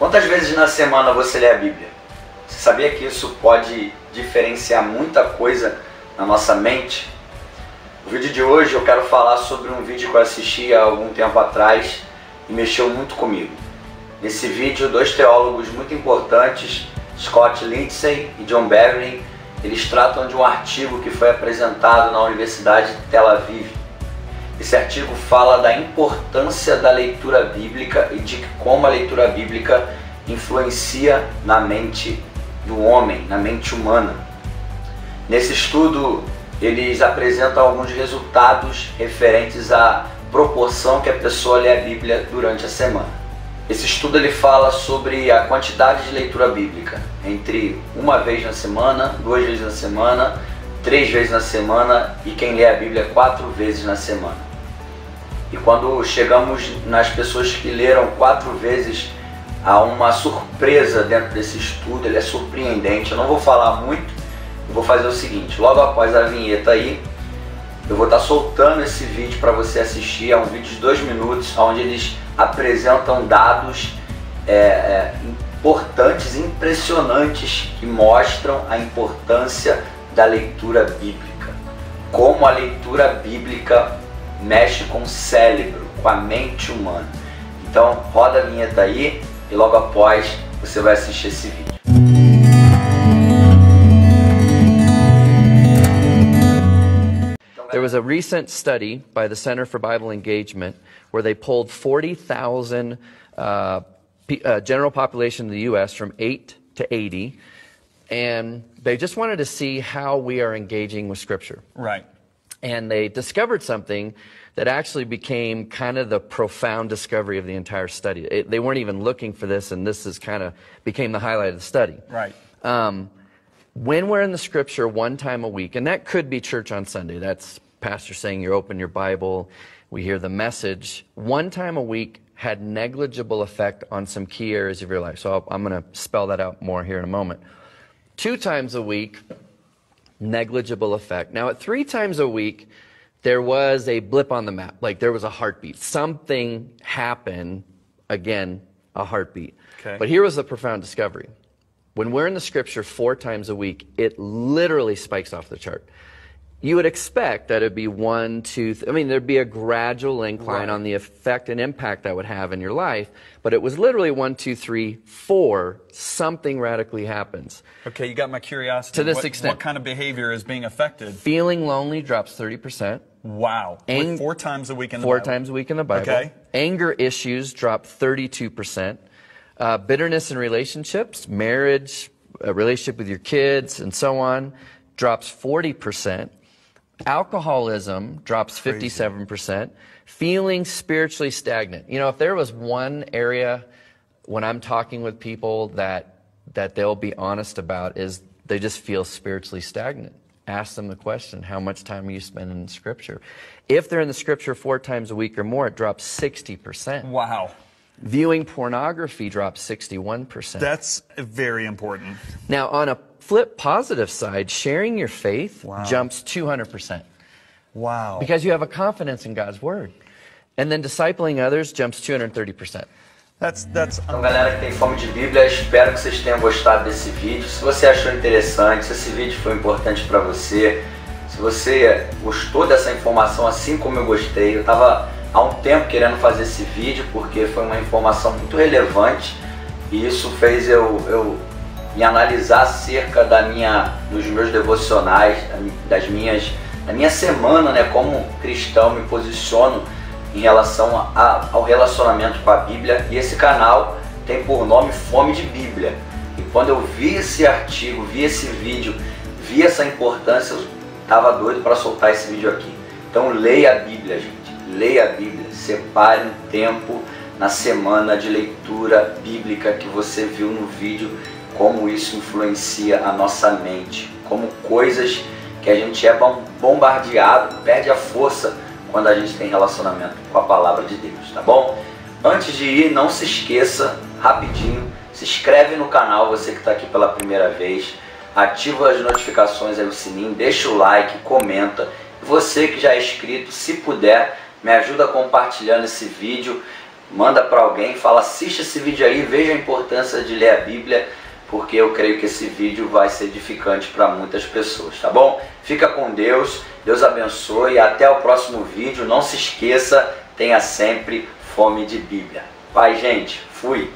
Quantas vezes na semana você lê a Bíblia? Você sabia que isso pode diferenciar muita coisa na nossa mente? No vídeo de hoje eu quero falar sobre um vídeo que eu assisti há algum tempo atrás e mexeu muito comigo. Nesse vídeo, dois teólogos muito importantes, Scott Lindsay e John Beverly, eles tratam de um artigo que foi apresentado na Universidade de Tel Aviv. Esse artigo fala da importância da leitura bíblica e de como a leitura bíblica influencia na mente do homem, na mente humana. Nesse estudo, eles apresentam alguns resultados referentes à proporção que a pessoa lê a Bíblia durante a semana. Esse estudo ele fala sobre a quantidade de leitura bíblica, entre uma vez na semana, duas vezes na semana, três vezes na semana e quem lê a Bíblia quatro vezes na semana. E quando chegamos nas pessoas que leram quatro vezes, há uma surpresa dentro desse estudo, ele é surpreendente. Eu não vou falar muito, eu vou fazer o seguinte: logo após a vinheta aí, eu vou estar soltando esse vídeo para você assistir. É um vídeo de dois minutos, onde eles apresentam dados é, é, importantes, impressionantes, que mostram a importância da leitura bíblica. Como a leitura bíblica mexe com o cérebro, com a mente humana. Então, roda a vinheta aí e logo após você vai assistir esse vídeo. There was a recent study by the Center for Bible Engagement where they pulled 40,000 uh, uh, general population in the U.S. from 8 to 80, and they just wanted to see how we are engaging with Scripture. Right. And they discovered something that actually became kind of the profound discovery of the entire study. It, they weren't even looking for this, and this is kind of became the highlight of the study. Right. Um, when we're in the scripture one time a week, and that could be church on Sunday, that's pastor saying you open your Bible, we hear the message, one time a week had negligible effect on some key areas of your life. So i am going to spell that out more here in a moment. Two times a week, negligible effect. Now, at three times a week, there was a blip on the map, like there was a heartbeat. Something happened, again, a heartbeat. Okay. But here was the profound discovery. When we're in the scripture four times a week, it literally spikes off the chart. You would expect that it'd be one, two, th- I mean, there'd be a gradual incline Right. on the effect and impact that would have in your life, but it was literally one, two, three, four, something radically happens. Okay, you got my curiosity. To this what, extent. What kind of behavior is being affected? Feeling lonely drops 30%. Wow. Ang- four times a week in the four Bible. times a week in the Bible. Okay. Anger issues drop 32%. Uh, bitterness in relationships, marriage, a relationship with your kids, and so on, drops 40%. Alcoholism drops 57%. Feeling spiritually stagnant. You know, if there was one area when I'm talking with people that that they'll be honest about is they just feel spiritually stagnant. Ask them the question, how much time are you spending in scripture? If they're in the scripture four times a week or more, it drops 60%. Wow. Viewing pornography drops 61%. That's very important. now, on a flip positive side, sharing your faith Wow. jumps 200% Wow. because you have a confidence in God's word. And then discipling others jumps 230%. That's that's Então, galera que tem fome de Bíblia, espero que vocês tenham gostado desse vídeo. Se você achou interessante, se esse vídeo foi importante para você, se você gostou dessa informação assim como eu gostei, eu estava há um tempo querendo fazer esse vídeo porque foi uma informação muito relevante e isso fez eu, eu me analisar acerca da minha, dos meus devocionais, das minhas, da minha semana, né, como cristão me posiciono em relação a- ao relacionamento com a Bíblia e esse canal tem por nome Fome de Bíblia. E quando eu vi esse artigo, vi esse vídeo, vi essa importância, eu estava doido para soltar esse vídeo aqui. Então leia a Bíblia, gente. Leia a Bíblia. Separe um tempo na semana de leitura bíblica que você viu no vídeo, como isso influencia a nossa mente, como coisas que a gente é bom- bombardeado, perde a força quando a gente tem relacionamento com a palavra de Deus, tá bom? Antes de ir, não se esqueça, rapidinho, se inscreve no canal, você que está aqui pela primeira vez, ativa as notificações aí, o sininho, deixa o like, comenta. Você que já é inscrito, se puder, me ajuda compartilhando esse vídeo manda para alguém, fala, assiste esse vídeo aí, veja a importância de ler a Bíblia, porque eu creio que esse vídeo vai ser edificante para muitas pessoas, tá bom? Fica com Deus, Deus abençoe, até o próximo vídeo. Não se esqueça, tenha sempre fome de Bíblia. Pai, gente, fui.